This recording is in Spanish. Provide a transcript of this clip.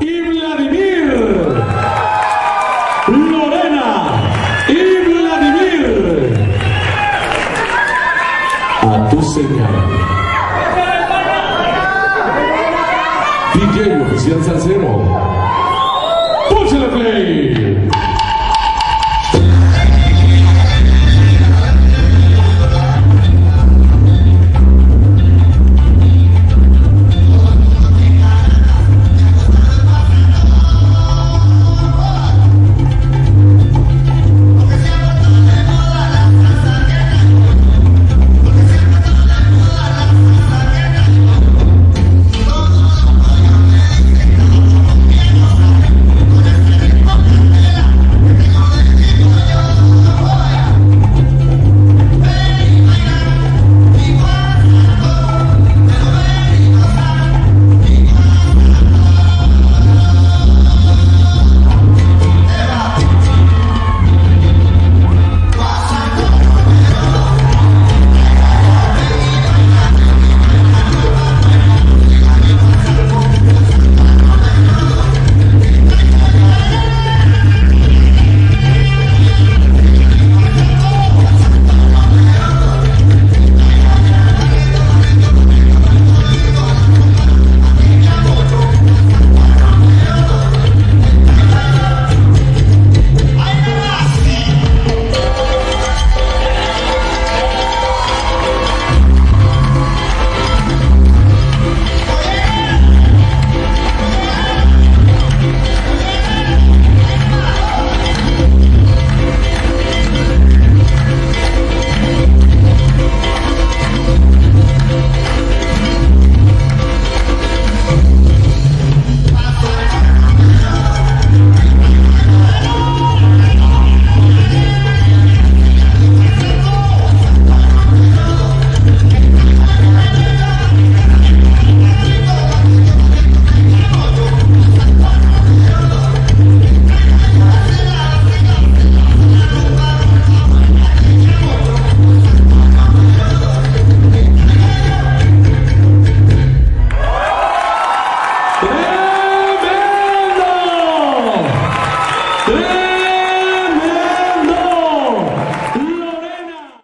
y Vladimir. Lorena y Vladimir. A tu señal. DJ oficial Salcero.